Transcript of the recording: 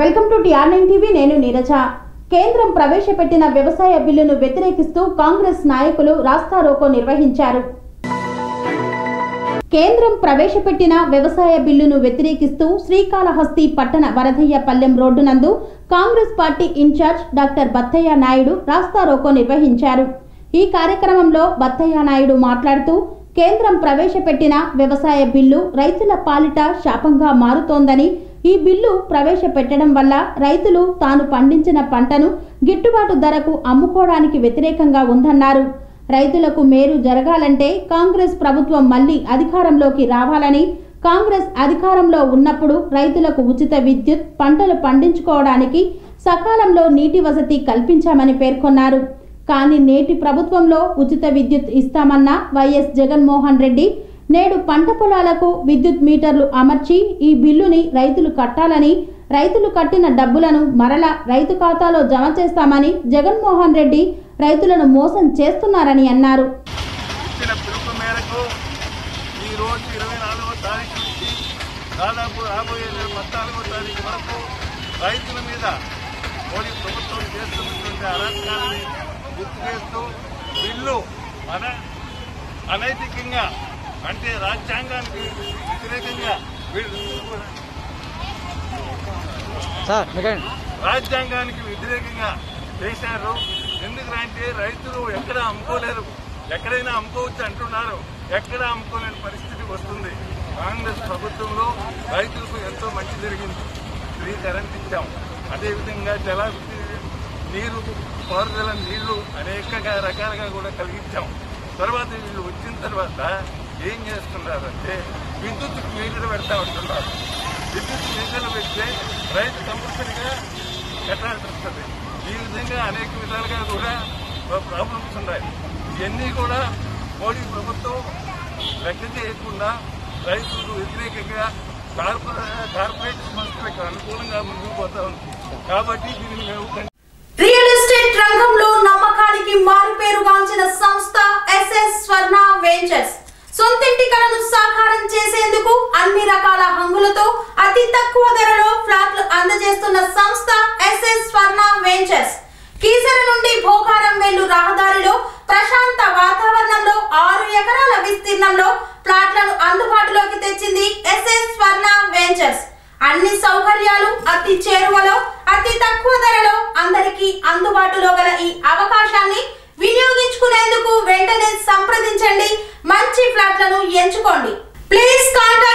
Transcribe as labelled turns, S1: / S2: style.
S1: Welcome to TR nine TV నేను నీరజ. కేంద్రం ప్రవేశపెట్టిన వ్యవసాయ బిల్లును వ్యతిరేకిస్తూ కాంగ్రెస్ నాయకులు రాస్తా రోకో నిర్వహించారు. కేంద్రం ప్రవేశపెట్టిన వ్యవసాయ బిల్లును వ్యతిరేకిస్తూ శ్రీకాళహస్తి పట్టణ వరదయ్యపల్లెం రోడ్డు నందు Congress party incharge doctor Battayya Naidu rasta roko నిర్వహించారు. ఈ కార్యక్రమంలో బత్తయ్య నాయుడు మాట్లాడుతూ కేంద్రం ప్రవేశపెట్టిన వ్యవసాయ బిల్లు రైతుల పాలిట శాపంగా మారుతోందని ఈ బిల్లు ప్రవేశపెట్టడం వల్ల రైతులు తాను పండించిన పంటను గిట్టుబాటు ధరకు అమ్ముకోవడానికి వ్యతిరేకంగా ఉందన్నారు. రైతులకు మేలు జరగాలంటే కాంగ్రెస్ ప్రభుత్వం మళ్ళీ అధికారంలోకి రావాలని కాంగ్రెస్ అధికారంలో ఉన్నప్పుడు రైతులకు ఉచిత విద్యుత్ పంటలు పండించుకోవడానికి సకాలంలో నీటి వసతి కల్పించామని పేర్కొన్నారు. కానీ నేటి ప్రభుత్వంలో ఉచిత విద్యుత్ ఇస్తామన్న వైఎస్ జగన్మోహన్ రెడ్డి నేడు పంట పొలాలకు విద్యుత్ మీటర్లు అమర్చి ఈ బిల్లుని రైతులు కట్టాలని రైతులు కట్టిన డబ్బులను మరల రైతు ఖాతాలో జమ చేస్తామని జగన్మోహన్ రెడ్డి రైతులను మోసం చేస్తున్నారని అన్నారు.
S2: దాదాపు రాబోయే నెల పద్నాలుగో తారీఖు వరకు రైతుల మీద మోడీ ప్రభుత్వం చేస్తున్నటువంటి అరాచకాలని గుర్తు చేస్తూ బిల్లు మన అనైతికంగా అంటే రాజ్యాంగానికి వ్యతిరేకంగా రాజ్యాంగానికి వ్యతిరేకంగా చేశారు. ఎందుకంటే రైతులు ఎక్కడ అమ్ముకోలేరు. ఎక్కడైనా అమ్ముకోవచ్చు అంటున్నారు. ఎక్కడ అమ్ముకోలేని పరిస్థితి వస్తుంది. కాంగ్రెస్ ప్రభుత్వంలో రైతులకు ఎంతో మంచి జరిగింది. ఫ్రీ కరెంట్ ఇచ్చాం అదేవిధంగా జల నీరు పారుదల నీళ్ళు అనేక రకాలుగా కూడా కలిగించాం. తర్వాత వీళ్ళు వచ్చిన తర్వాత ఏం చేస్తున్నారంటే విద్యుత్ మీటర్లు పెడతా ఉంటున్నారు. విద్యుత్ మీటర్లు పెడితే రైతు కంపల్సరిగా కట్టాల్సి వస్తుంది ఈ విధంగా అనేక విధాలుగా కూడా ప్రాబ్లమ్స్ ఉన్నాయి. ఇవన్నీ కూడా మోడీ ప్రభుత్వం లెక్క చేయకుండా రైతులకు వ్యతిరేకంగా కార్పొరే కార్పొరేట్ సంస్థలకు అనుకూలంగా ముందుకు పోతా ఉంది. కాబట్టి దీన్ని మేము
S1: పేరుగాంచిన సంస్థ ఎస్ఎస్ స్వర్ణ వెంచర్స్. సొంతింటి కలను సాకారం చేసేందుకు అన్ని రకాల హంగులతో అతి తక్కువ ధరలో ఫ్లాట్లు అందజేస్తున్న సంస్థ ఎస్ఎస్ స్వర్ణ వెంచర్స్. కీసర నుండి భోగారం వెళ్ళు రహదారిలో ప్రశాంత వాతావరణంలో ఆరు ఎకరాల విస్తీర్ణంలో ప్లాట్లను అందుబాటులోకి తెచ్చింది ఎస్ఎస్ స్వర్ణ వెంచర్స్. అన్ని సౌకర్యాలు అతి చేరువలో అతి తక్కువ ధరలో అందరికీ అందుబాటులో గల ఈ అవకాశాన్ని ఎంచుకునేందుకు వెంటనే సంప్రదించండి. మంచి ఫ్లాట్లను ఎంచుకోండి. Please contact